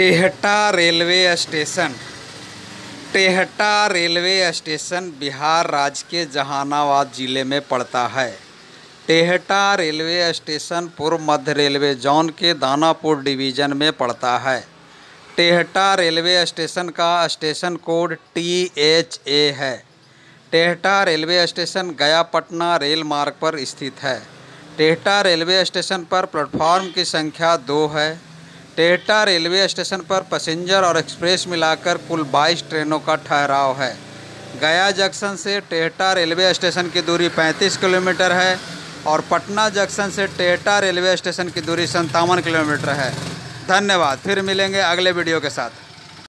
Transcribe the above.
Tehta railway station. Tehta railway station Bihar राज्य के जहानाबाद ज़िले में पड़ता है। टेहटा रेलवे स्टेशन पूर्व मध्य रेलवे जोन के दानापुर डिवीज़न में पड़ता है। टेहटा रेलवे स्टेशन का station code T H A है। टेहटा रेलवे स्टेशन गया पटना रेल मार्ग पर स्थित है। टेहटा रेलवे स्टेशन पर प्लेटफॉर्म की संख्या दो है। टेहटा रेलवे स्टेशन पर पैसेंजर और एक्सप्रेस मिलाकर कुल 22 ट्रेनों का ठहराव है। गया जंक्शन से टेहटा रेलवे स्टेशन की दूरी 35 किलोमीटर है और पटना जंक्शन से टेहटा रेलवे स्टेशन की दूरी संतावन किलोमीटर है। धन्यवाद, फिर मिलेंगे अगले वीडियो के साथ।